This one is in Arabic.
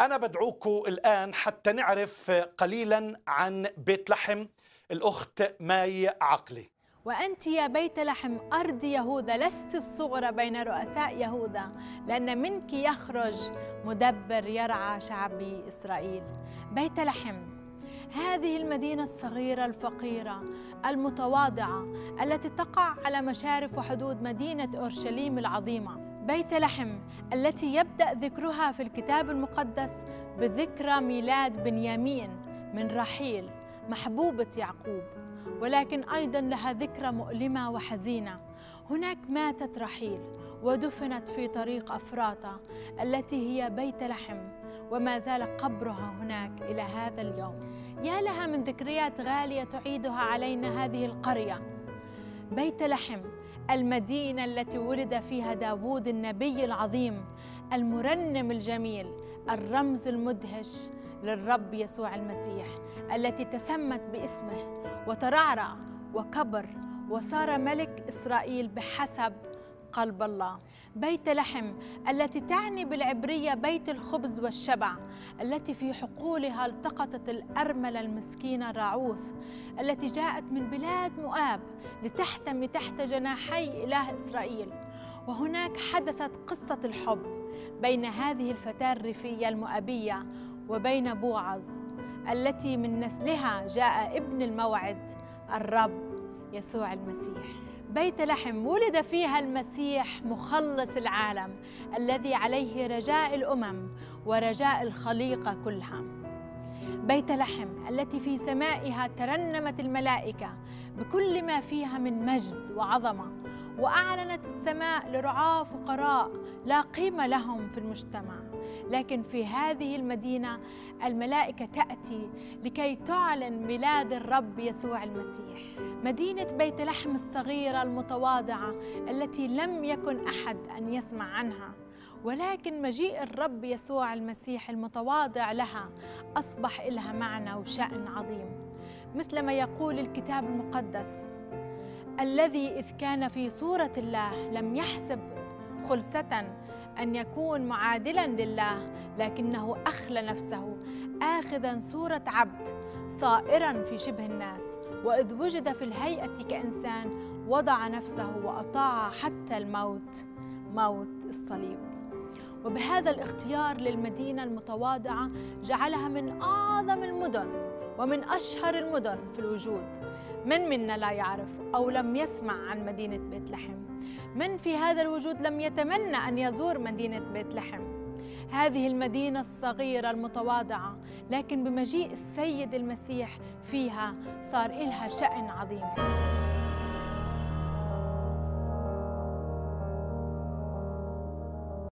أنا بدعوكم الآن حتى نعرف قليلا عن بيت لحم الأخت ماي عقلي. وأنت يا بيت لحم أرض يهوذا لست الصغرى بين رؤساء يهوذا لأن منك يخرج مدبر يرعى شعبي إسرائيل. بيت لحم هذه المدينة الصغيرة الفقيرة المتواضعة التي تقع على مشارف وحدود مدينة أورشليم العظيمة. بيت لحم التي يبدأ ذكرها في الكتاب المقدس بذكرى ميلاد بنيامين من رحيل محبوبة يعقوب. ولكن أيضا لها ذكرى مؤلمة وحزينة. هناك ماتت رحيل ودفنت في طريق أفراطة التي هي بيت لحم وما زال قبرها هناك إلى هذا اليوم. يا لها من ذكريات غالية تعيدها علينا هذه القرية. بيت لحم المدينة التي ولد فيها داوود النبي العظيم المرنم الجميل الرمز المدهش للرب يسوع المسيح التي تسمت باسمه وترعرع وكبر وصار ملك إسرائيل بحسب قلب الله. بيت لحم التي تعني بالعبرية بيت الخبز والشبع التي في حقولها التقطت الأرملة المسكينة راعوث التي جاءت من بلاد مؤاب لتحتمي تحت جناحي إله إسرائيل. وهناك حدثت قصة الحب بين هذه الفتاة الريفية المؤابية وبين بوعز التي من نسلها جاء ابن الموعد الرب يسوع المسيح. بيت لحم ولد فيها المسيح مخلص العالم الذي عليه رجاء الأمم ورجاء الخليقة كلها. بيت لحم التي في سمائها ترنمت الملائكة بكل ما فيها من مجد وعظمة وأعلنت السماء لرعاة فقراء لا قيمة لهم في المجتمع. لكن في هذه المدينة الملائكة تأتي لكي تعلن ميلاد الرب يسوع المسيح. مدينة بيت لحم الصغيرة المتواضعة التي لم يكن أحد أن يسمع عنها. ولكن مجيء الرب يسوع المسيح المتواضع لها أصبح لها معنى وشأن عظيم. مثل ما يقول الكتاب المقدس الذي إذ كان في صورة الله لم يحسب خلسة أن يكون معادلا لله لكنه أخلى نفسه اخذا صورة عبد صائرا في شبه الناس. وإذ وجد في الهيئة كإنسان وضع نفسه وأطاع حتى الموت موت الصليب. وبهذا الاختيار للمدينة المتواضعة جعلها من أعظم المدن ومن أشهر المدن في الوجود. من منا لا يعرف أو لم يسمع عن مدينة بيت لحم من في هذا الوجود لم يتمنى أن يزور مدينة بيت لحم هذه المدينة الصغيرة المتواضعة لكن بمجيء السيد المسيح فيها صار إلها شأن عظيم.